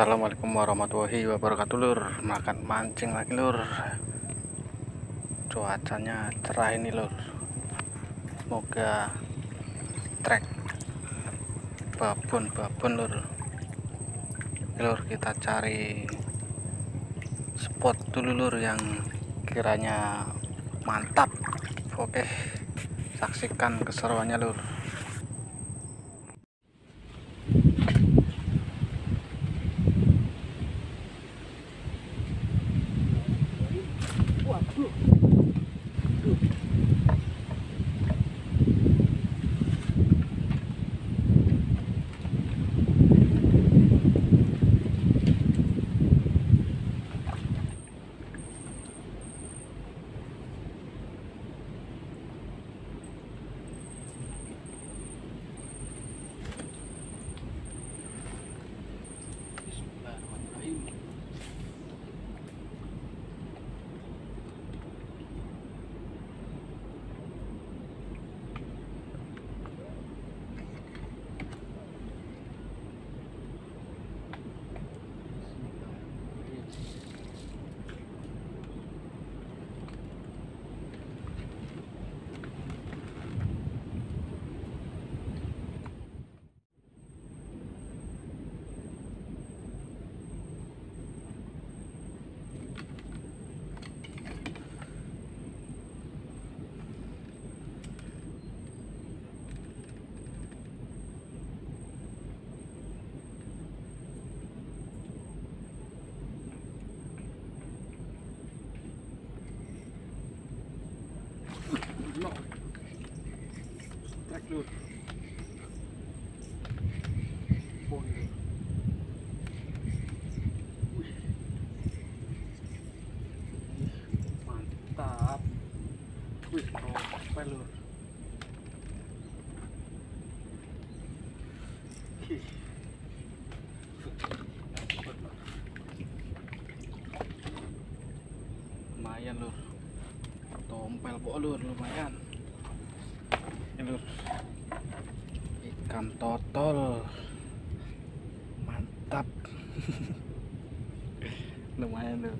Assalamualaikum warahmatullahi wabarakatuh lur. Makan mancing lagi lur. Cuacanya cerah ini lur. Semoga trek babon babon lur lur kita cari spot dulu lur yang kiranya mantap. Oke saksikan keseruannya lur no trek lur mantap. Wih apa lur Ih. lumayan lur tompel po lur lumayan ini lur ikan totol mantap. Lumayan lur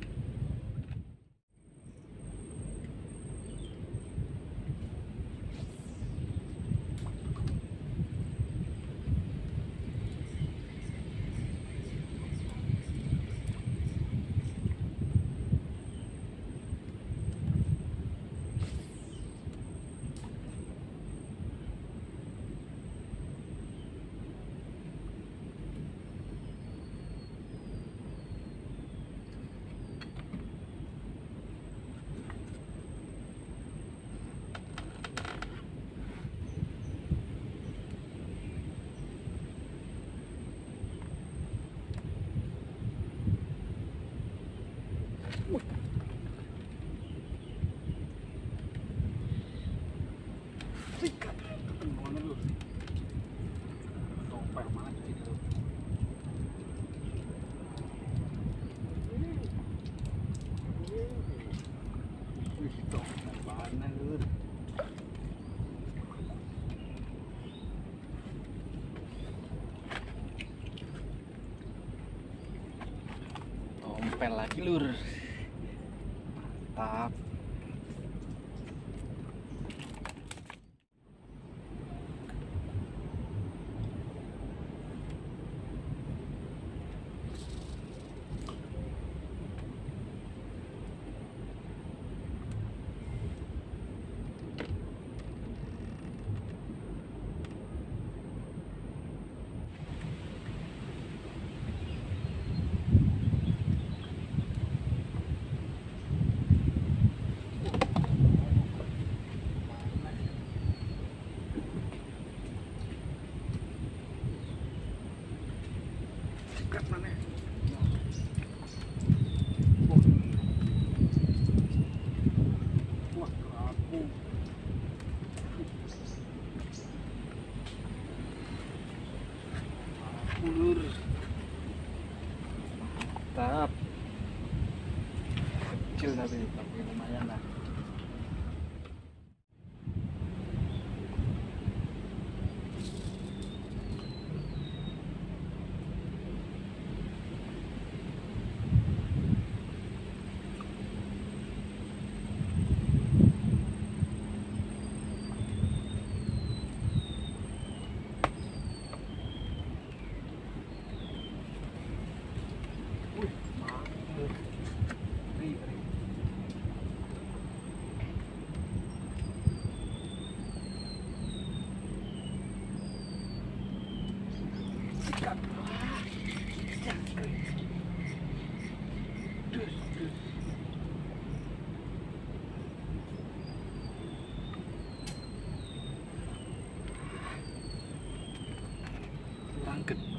sikat mana lur tompel mana sih lur Wih, tompel mana lur tompel lagi lur? Mantap mantap kecil tapi tapi lumayan lah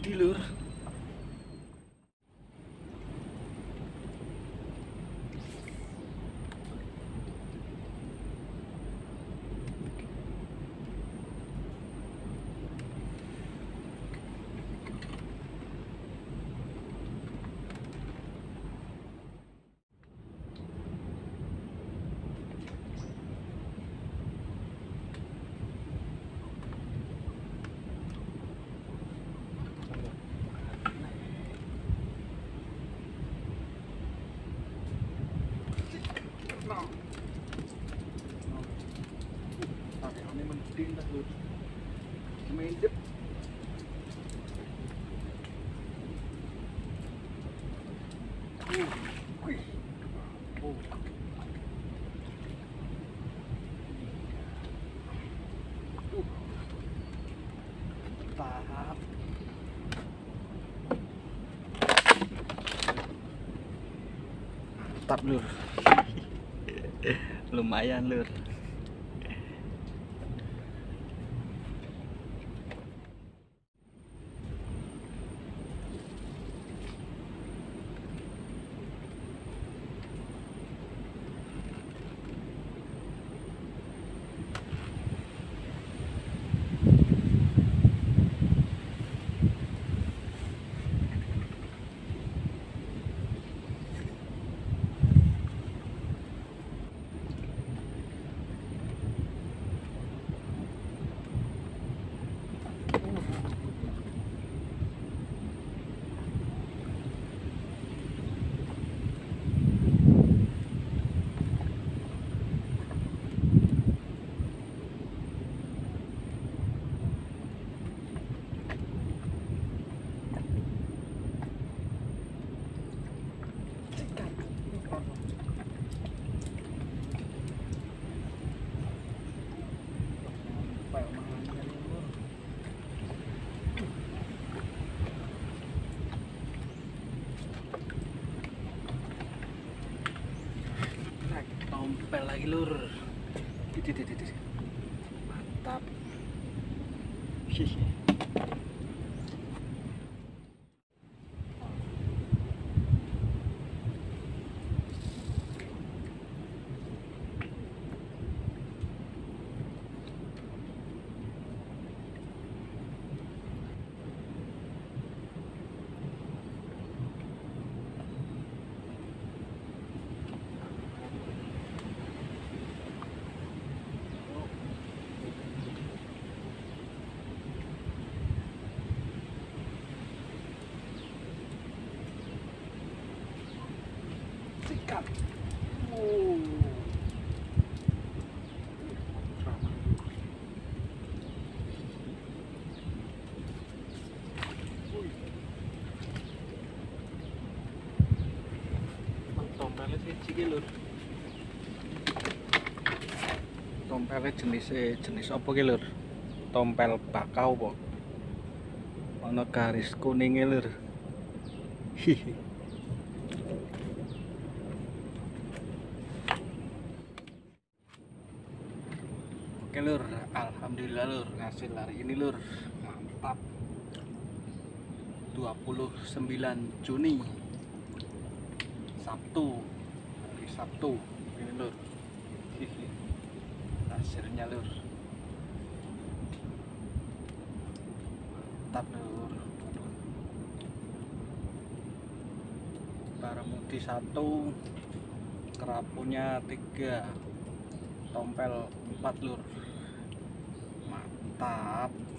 Jadi lur. Medep. Uh, wih. Oh. Uh. Tahap. Mantap lur. Lumayan lur. Tompel lagi lur. Titit, titit, titit. Mantap. Hihi. Sikat. Oh. Tompelnya siji ki lur. Tompelnya jenis jenis apa ki lur? Tompel bakau po. Ono garis kuningnya lur. Hihi. Oke lur, alhamdulillah lur. Hasil hari ini lur. Mantap. 29 Juni. Sabtu. Hari Sabtu. Ini lur. Hasilnya lur. Mantap lur. Baramudi satu kerapunya tiga tompel empat lur mantap